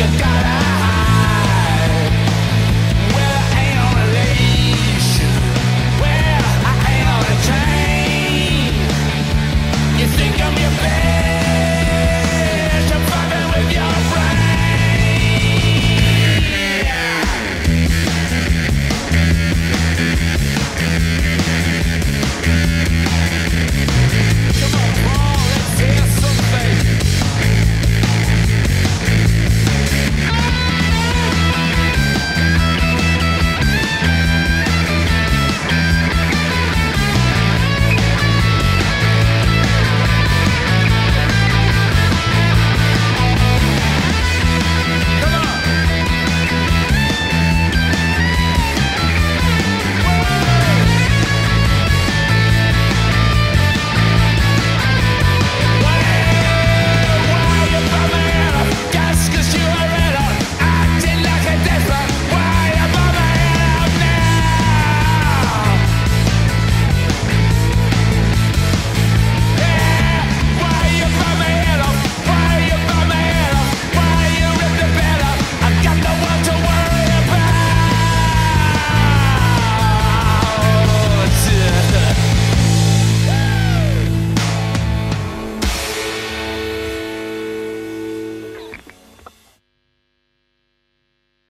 que cara.